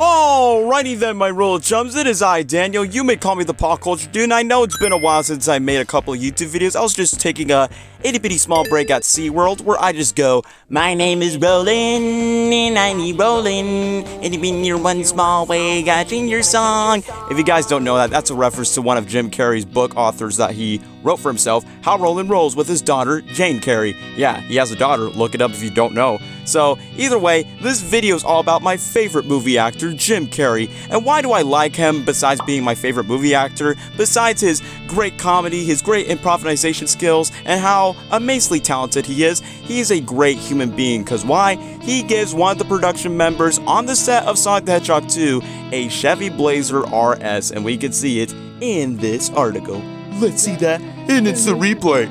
Alrighty then, my royal chums, it is I, Daniel. You may call me the pop culture dude, and I know it's been a while since I made a couple of YouTube videos. I was just taking a itty bitty small break at SeaWorld where I just go, My name is Roland, and I need Roland. Itty bitty one small way, got your song. If you guys don't know that, that's a reference to one of Jim Carrey's book authors that he wrote for himself, How Roland Rolls with his daughter, Jane Carrey. Yeah, he has a daughter, look it up if you don't know. So, either way, this video is all about my favorite movie actor, Jim Carrey. And why do I like him besides being my favorite movie actor? Besides his great comedy, his great improvisation skills, and how amazingly talented he is, he is a great human being. Because why? He gives one of the production members on the set of Sonic the Hedgehog 2 a Chevy Blazer RS, and we can see it in this article. Let's see that, and it's the replay.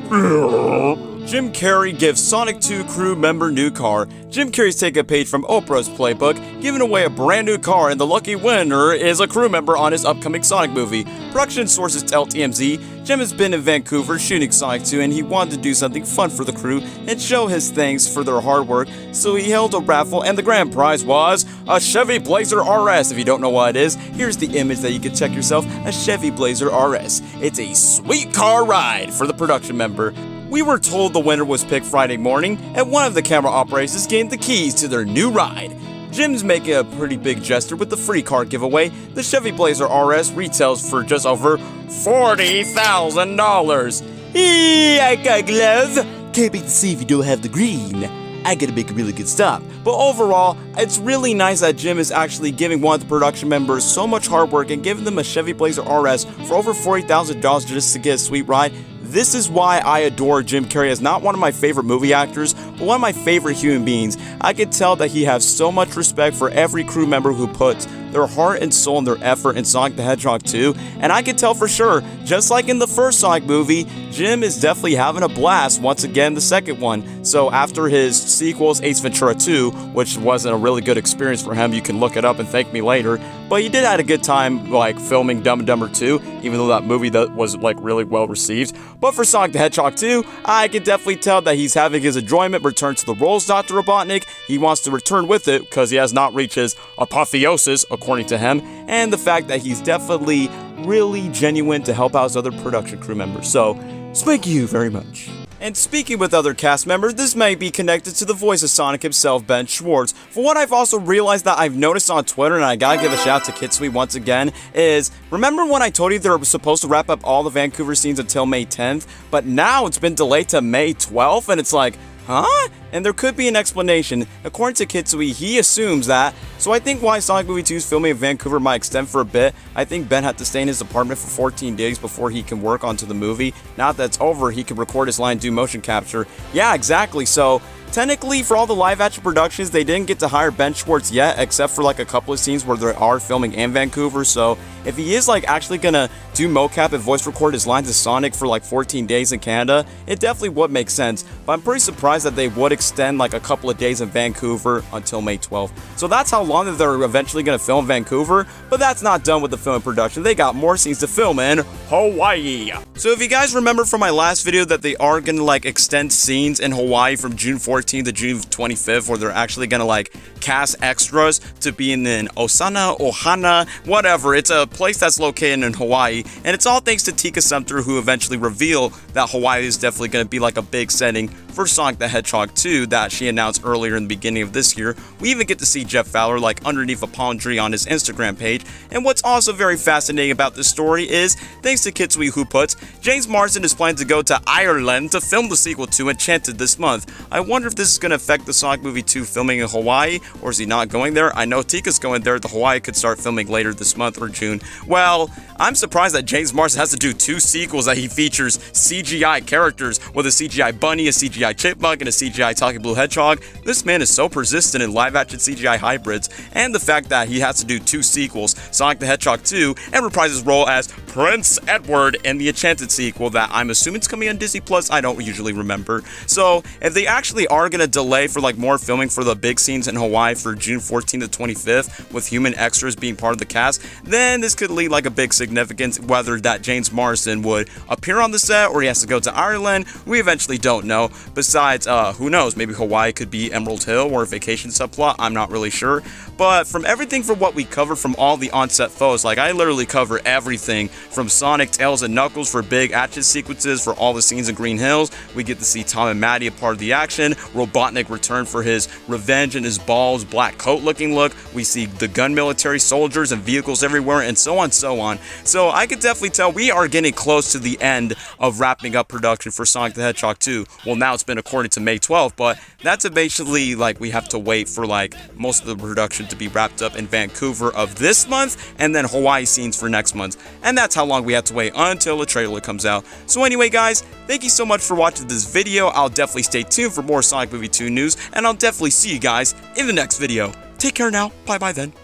Jim Carrey gives Sonic 2 crew member new car. Jim Carrey's taking a page from Oprah's playbook, giving away a brand new car, and the lucky winner is a crew member on his upcoming Sonic movie. Production sources tell TMZ Jim has been in Vancouver shooting Sonic 2 and he wanted to do something fun for the crew and show his thanks for their hard work, so he held a raffle and the grand prize was a Chevy Blazer RS. If you don't know what it is, here's the image that you can check yourself a Chevy Blazer RS. It's a sweet car ride for the production member. We were told the winner was picked Friday morning, and one of the camera operators gained the keys to their new ride. Jim's making a pretty big gesture with the free car giveaway. The Chevy Blazer RS retails for just over $40,000. Eee, I got glove. Can't to see if you don't have the green. I get to make really good stuff. But overall, it's really nice that Jim is actually giving one of the production members so much hard work and giving them a Chevy Blazer RS for over $40,000 just to get a sweet ride. This is why I adore Jim Carrey as not one of my favorite movie actors, but one of my favorite human beings. I can tell that he has so much respect for every crew member who puts their heart and soul and their effort in Sonic the Hedgehog 2, and I can tell for sure, just like in the first Sonic movie, Jim is definitely having a blast once again the second one. So after his sequels, Ace Ventura 2, which wasn't a really good experience for him, you can look it up and thank me later, but he did had a good time like filming Dumb and Dumber 2, even though that movie that was like really well received. But for Sonic the Hedgehog 2, I can definitely tell that he's having his enjoyment return to the roles Dr. Robotnik. He wants to return with it because he has not reached his apotheosis, according to him, and the fact that he's definitely really genuine to help out his other production crew members. So, thank you very much. And speaking with other cast members, this may be connected to the voice of Sonic himself, Ben Schwartz. For what I've also realized that I've noticed on Twitter, and I gotta give a shout out to Kitsui once again, is remember when I told you they were supposed to wrap up all the Vancouver scenes until May 10th, but now it's been delayed to May 12th, and it's like, Huh? And there could be an explanation. According to Kitsui, he assumes that. So I think why Sonic Movie 2's filming in Vancouver might extend for a bit. I think Ben had to stay in his apartment for 14 days before he can work onto the movie. Now that that's over, he can record his line, do motion capture. Yeah, exactly. So Technically, for all the live action productions, they didn't get to hire Ben Schwartz yet, except for like a couple of scenes where they are filming in Vancouver. So if he is like actually gonna do mocap and voice record his lines of Sonic for like 14 days in Canada, it definitely would make sense. But I'm pretty surprised that they would extend like a couple of days in Vancouver until May 12th. So that's how long that they're eventually gonna film Vancouver, but that's not done with the film production. They got more scenes to film in Hawaii. So if you guys remember from my last video that they are gonna like extend scenes in Hawaii from June 14th to June 25th, where they're actually gonna like cast extras to be in an Osana, Ohana, whatever. It's a place that's located in Hawaii, and it's all thanks to Tika Sumpter, who eventually revealed that Hawaii is definitely going to be like a big setting for Sonic the Hedgehog 2 that she announced earlier in the beginning of this year. We even get to see Jeff Fowler like underneath a palm tree on his Instagram page. And what's also very fascinating about this story is, thanks to Kitsui who puts, James Marsden is planning to go to Ireland to film the sequel to Enchanted this month. I wonder if this is going to affect the Sonic movie 2 filming in Hawaii, or is he not going there? I know Tika's going there. The Hawaii could start filming later this month or June. Well, I'm surprised that James Marsden has to do two sequels that he features CGI characters with a CGI bunny, a CGI chipmunk, and a CGI talking blue hedgehog. This man is so persistent in live action CGI hybrids, and the fact that he has to do two sequels, Sonic the Hedgehog 2, and reprise his role as Prince Edward in the Enchanted sequel that I'm assuming is coming on Disney Plus. I don't usually remember. So if they actually are gonna delay for like more filming for the big scenes in Hawaii for June 14th to 25th, with human extras being part of the cast, then this could lead like a big significance whether that James Marsden would appear on the set or he has to go to Ireland. We eventually don't know. Besides, uh, who knows, maybe Hawaii could be Emerald Hill or a vacation subplot, I'm not really sure. But from everything from what we cover from all the onset foes, like I literally cover everything from Sonic, Tails, and Knuckles for big action sequences for all the scenes in Green Hills. We get to see Tom and Maddie a part of the action. Robotnik return for his revenge and his balls, black coat looking look. We see the gun military soldiers and vehicles everywhere, and so on, so on. So I could definitely tell we are getting close to the end of wrapping up production for Sonic the Hedgehog 2. Well, now it's been according to May 12th, but that's eventually like we have to wait for like most of the production to be wrapped up in Vancouver of this month, and then Hawaii scenes for next month. And that's how long we have to wait until the trailer comes out. So anyway, guys, thank you so much for watching this video. I'll definitely stay tuned for more Sonic Movie 2 news, and I'll definitely see you guys in the next video. Take care now. Bye bye then.